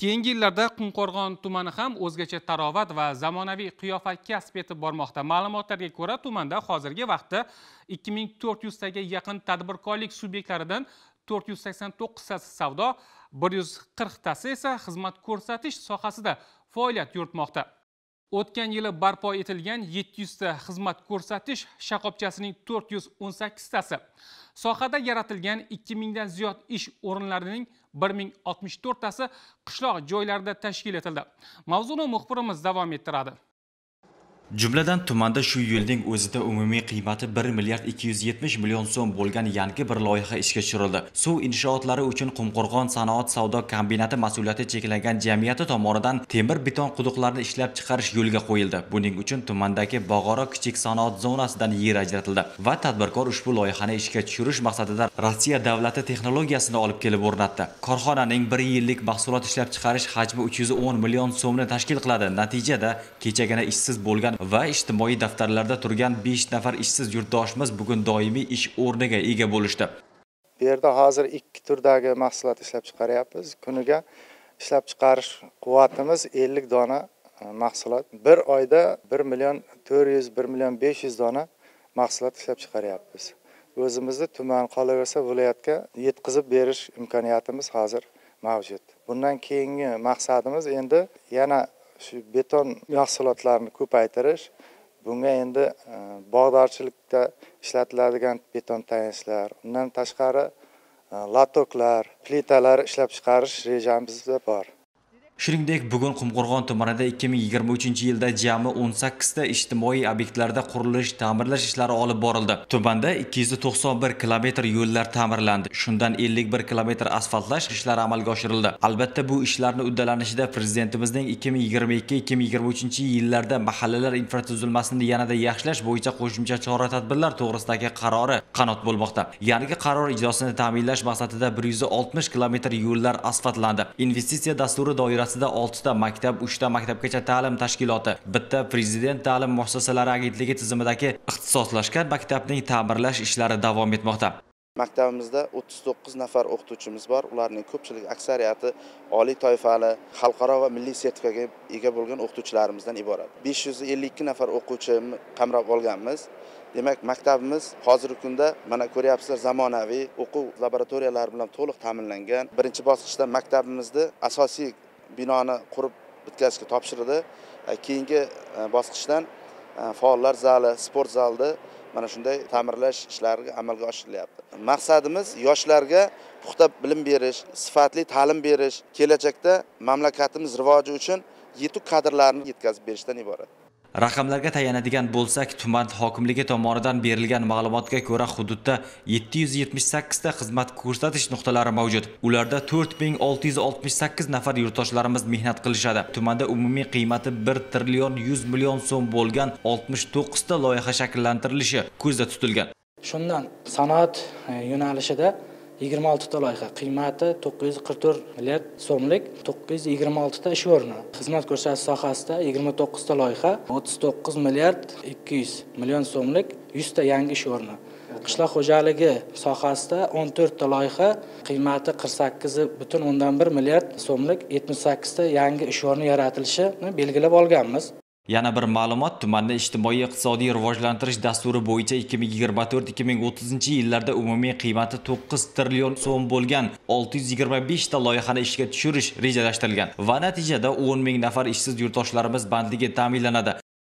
keyingi yillarda qumqo'rg'on tumani ham o'zgacha tarovat va zamonaviy qiyofa kasb etib bormoqda. Ma'lumotlarga ko'ra tumanda hozirgi vaqtda 2400 taga yaqin tadbirkorlik subyektlaridan 489 tasi savdo 140 tasi esa xizmat ko'rsatish sohasida faoliyat yuritmoqda. O'tgan yili barpo etilgan 700 ta xizmat ko'rsatish shoxobchasining 418 tasi. Sohada yaratilgan 2000 dan ziyod ish o'rinlarining 1064 tasi qishloq joylarida tashkil etildi. Mavzuni muxbirimiz davom ettiradi. Jumladan tumanda shu yilning o'zida umumiy qiymati 1 milliard 270 million so'm bo'lgan yangi bir loyiha ishga tushirildi. Suv inshootlari uchun Qumqo'rg'on sanoat savdo kombinati mas'uliyati cheklangan jamiyati tomonidan temir beton quduqlarni ishlab chiqarish yo'lga qo'yildi. Buning uchun tumandagi Bog'oro kichik sanoat zonasidan yer ajratildi va tadbirkor ushbu loyihani ishga tushirish maqsadida Rossiya davlati texnologiyasini olib kelib o'rnatdi. Korxonaning 1 yillik mahsulot ishlab chiqarish hajmi 310 million so'mni tashkil qiladi. Natijada kechagina ishsiz bo'lgan va ijtimoiy daftarlarda turgan 5 nafar ishsiz yurtdoshimiz bugun doimiy ish o'rniga ega bo'lishdi. Bu yerda hozir ikki turdagi mahsulot ishlab chiqaryapmiz. Kuniga ishlab chiqarish quvvatimiz 50 dona e, mahsulot. Bir oyda 1 million 400 1 million 500 dona mahsulot ishlab chiqaryapmiz. O'zimizni tuman qolaversa viloyatga yetkazib berish imkoniyatimiz hozir mavjud. Bundan keyingi maqsadimiz endi yana shu beton mahsulotlarini ko'paytirish bunga endi e, bog'dorchilikda ishlatiladigan beton tayanchlar undan tashqari e, latoklar plitalar ishlab chiqarish rejamizda bor. Shuningdek, bugun Qumqo'rg'on tumanida 2023-yilda jami 18 ta ijtimoiy obyektlarda qurilish, ta'mirlash ishlari olib borildi. Tumanda 291 kilometr yo'llar ta'mirlandi. Shundan 51 kilometr asfaltlash ishlari amalga oshirildi. Albatta, bu ishlarni uddalanishida prezidentimizning 2022-2023 yillarda mahallalar infratuzilmasini yanada yaxshilash bo'yicha qo'shimcha chora-tadbirlar to'g'risidagi qarori qanot bo'lmoqda. Yangi qaror ijrosini ta'minlash maqsadida 160 kilometr yo'llar asfaltlandi. Investitsiya dasturi doirasida doirasida 6 ta maktab, 3 ta maktabgacha ta'lim tashkiloti, bitta prezident ta'lim muassasalari agentligi tizimidagi ixtisoslashgan maktabning ta'mirlash ishlari davom etmoqda. Maktabimizda 39 nafar o'qituvchimiz bor. Ularning ko'pchilik aksariyati oliy toifali, xalqaro va milliy sertifikatga ega bo'lgan o'qituvchilarimizdan iborat. 552 nafar o'quvchi qamrab olganmiz. demak maktabimiz hozirgi kunda mana ko'ryapsizlar zamonaviy o'quv laboratoriyalari bilan to'liq ta'minlangan birinchi bosqichda maktabimizni asosiy binoni qurib bitkazishga topshirdi. E, keyingi e, bosqichdan e, faollar zali sport zalni mana shunday ta'mirlash ishlari amalga oshirilyapti. Maqsadimiz yoshlarga puxta bilim berish sifatli ta'lim berish kelajakda mamlakatimiz rivoji uchun yetuk kadrlarni yetkazib berishdan iborat. Raqamlarga tayanadigan bo'lsak, tuman hokimligi tomonidan berilgan ma'lumotga ko'ra hududda 778 ta xizmat ko'rsatish nuqtalari mavjud. Ularda 4668 nafar yurtdoshlarimiz mehnat qilishadi. Tumanda umumiy qiymati 1 trillion 100 million so'm bo'lgan 69 ta loyiha shakllantirilishi ko'zda tutilgan. Shundan sanoat e, yo'nalishida yigirma oltita loyiha qiymati 944 milliard so'mlik to'qqiz yuz yigirma oltita ish o'rni. Xizmat ko'rsatish sohasida yigirma to'qqizta loyiha 39 milliard 200 million so'mlik yuzta yangi ish o'rni. Qishloq xo'jaligi sohasida o'n to'rtta loyiha qiymati 48,1 milliard so'mlik yetmish sakkizta yangi ish o'rni yaratilishini belgilab olganmiz. Yana bir ma'lumot tumanni ijtimoiy iqtisodiy rivojlantirish dasturi bo'yicha 2024-2030 yillarda umumiy qiymati 9 trillion so'm bo'lgan 625 ta loyihani ishga tushirish rejalashtirilgan va natijada 10 ming nafar ishsiz yurtdoshlarimiz bandligi ta'minlanadi.